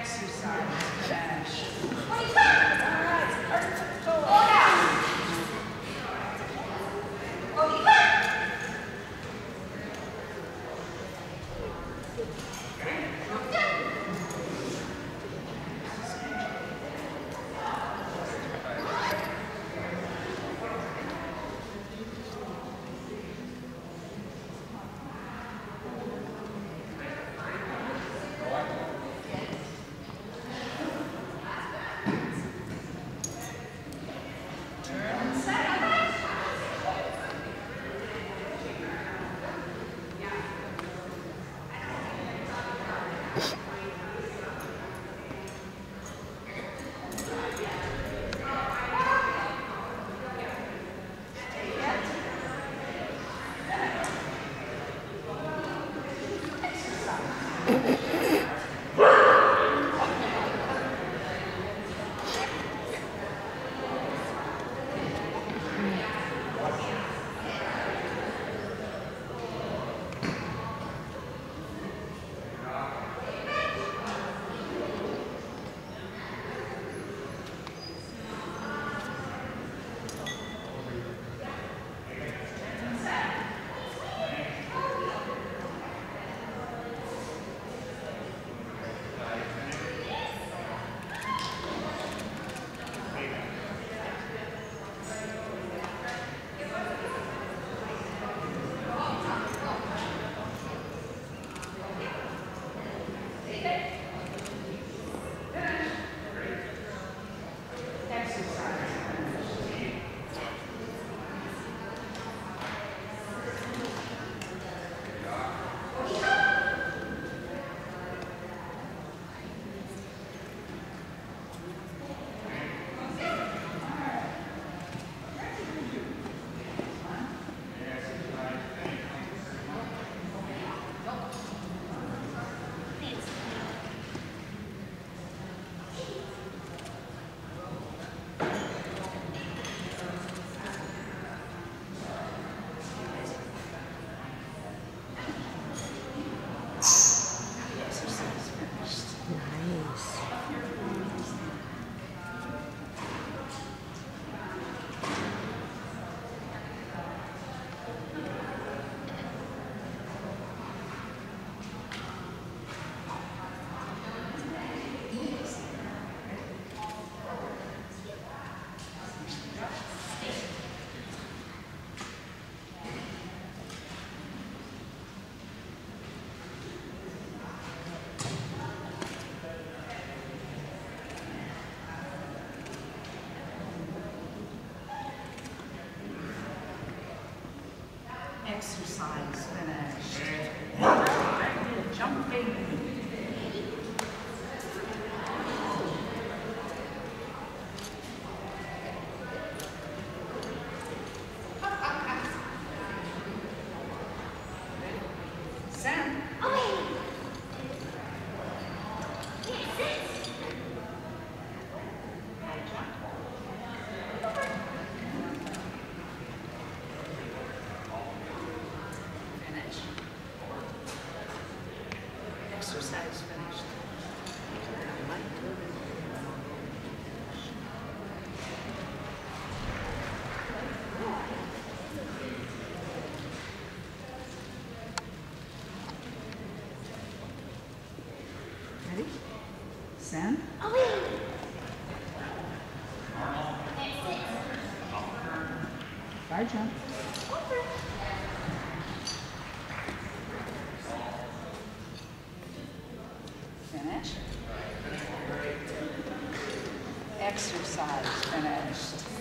Exercise finished. Nice. Exercise finished. Jumping. Sam. Finish. Exercise finished. Ready? Sam? Bar jump. Finish. Exercise finished.